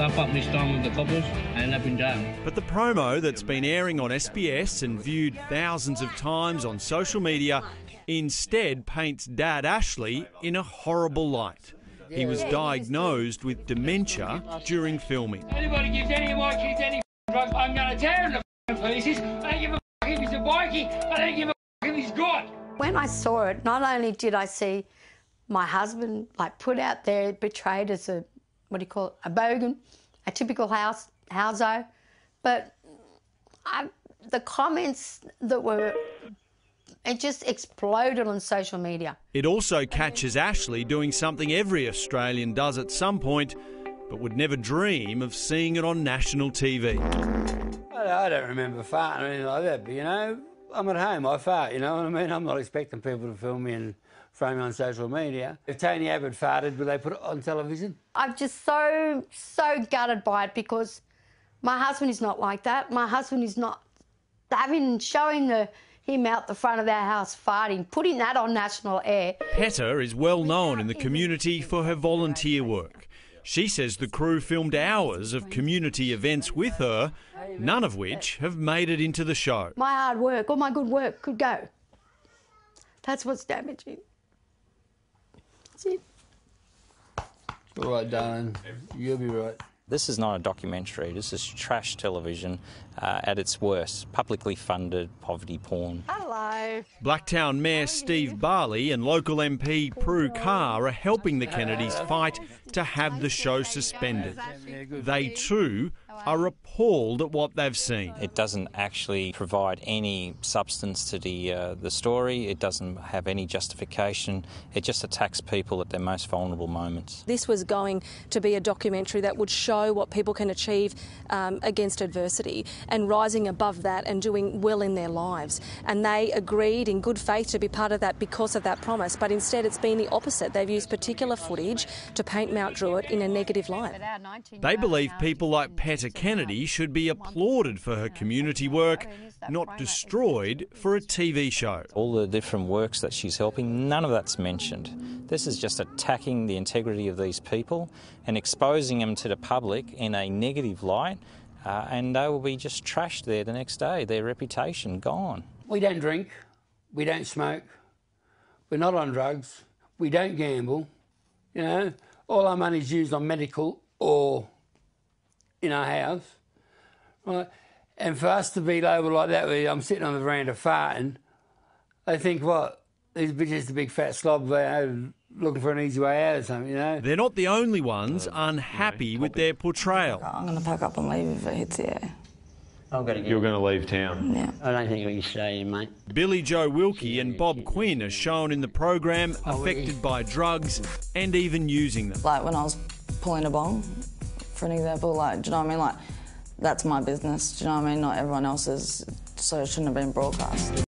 stuff up this time with the couples and up in jail. But the promo that's been airing on SBS and viewed thousands of times on social media instead paints Dad Ashley in a horrible light. He was diagnosed with dementia during filming. Anybody gives any of my kids any drugs, I'm going to tear him to pieces. I don't give a if he's a bikie. I don't give a if he's got. When I saw it, not only did I see my husband like put out there betrayed as a what do you call it a bogan, a typical house houso, but I, the comments that were it just exploded on social media. It also catches Ashley doing something every Australian does at some point, but would never dream of seeing it on national TV. I don't remember farting or anything like that, but you know, I'm at home, I fart, you know what I mean? I'm not expecting people to film me and throw me on social media. If Tony Abbott farted, would they put it on television? I'm just so, so gutted by it because my husband is not like that. My husband is not having, showing the, him out the front of our house farting, putting that on national air. Peta is well known in the community for her volunteer work. She says the crew filmed hours of community events with her, none of which have made it into the show. My hard work, all my good work could go. That's what's damaging. That's it. All right, darling, you'll be right. This is not a documentary. This is trash television uh, at its worst. Publicly funded poverty porn. Hello. Blacktown Mayor Steve Bali and local MP Prue Car are helping the Kennedys fight to have the show suspended. They too are appalled at what they've seen. It doesn't actually provide any substance to the uh, the story. It doesn't have any justification. It just attacks people at their most vulnerable moments. This was going to be a documentary that would show what people can achieve um, against adversity and rising above that and doing well in their lives. And they agreed in good faith to be part of that because of that promise. But instead, it's been the opposite. They've used particular footage to paint Mount Druitt in a negative light. They believe people like Peta Kennedy should be applauded for her community work, not destroyed for a TV show. All the different works that she's helping, none of that's mentioned. This is just attacking the integrity of these people and exposing them to the public in a negative light. Uh, and they will be just trashed there the next day, their reputation gone. We don't drink, we don't smoke, we're not on drugs, we don't gamble, you know, all our money's used on medical or in our house, right? And for us to be labelled like that, where I'm sitting on the veranda farting, they think, what, these bitches a big fat slob, they're looking for an easy way out or something, you know? They're not the only ones oh, unhappy with their portrayal. I'm going to pack up and leave if it hits the air. I've got to get. You're going to leave town. Yeah. I don't think we can stay in, mate. Billy Joe Wilkie and Bob Quinn are shown in the program oh, affected by drugs and even using them. Like when I was pulling a bong, for an example, like, do you know what I mean? Like, that's my business, do you know what I mean? Not everyone else's, so it shouldn't have been broadcast.